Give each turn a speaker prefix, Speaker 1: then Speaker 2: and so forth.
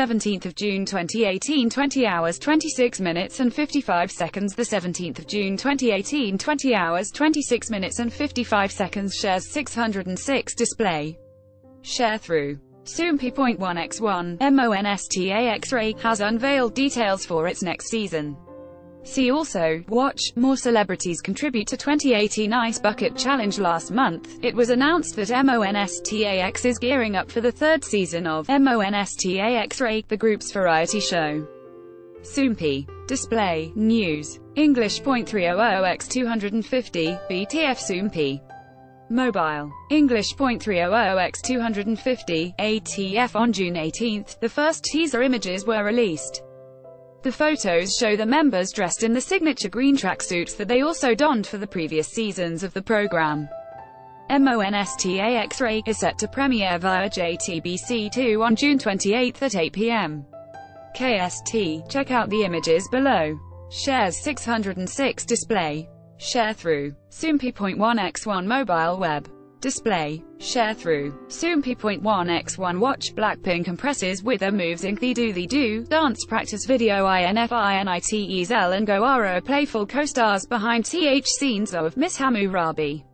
Speaker 1: 17th of June 2018 20 hours 26 minutes and 55 seconds. The 17th of June 2018 20 hours 26 minutes and 55 seconds. Shares 606 Display. Share through. Soompi.1x1, MONSTA X-Ray, has unveiled details for its next season. See also, Watch, more celebrities contribute to 2018 Ice Bucket Challenge Last month, it was announced that MONSTA X is gearing up for the third season of MONSTA X-Ray, the group's variety show. Soompi. Display, News. English .300x250, BTF Soompi. Mobile. English .300x250, ATF On June 18, the first teaser images were released. The photos show the members dressed in the signature green tracksuits that they also donned for the previous seasons of the program. MONSTA X-Ray is set to premiere via JTBC2 on June 28 at 8 p.m. KST. Check out the images below. Shares 606 display. Share through. Soompi.1x1 mobile web. Display. Share through. Soompi.1x1 Watch Blackpink compresses with a moves in the do the do dance practice video INFINITE's L and Go are playful co-stars behind TH scenes of Miss Hammurabi.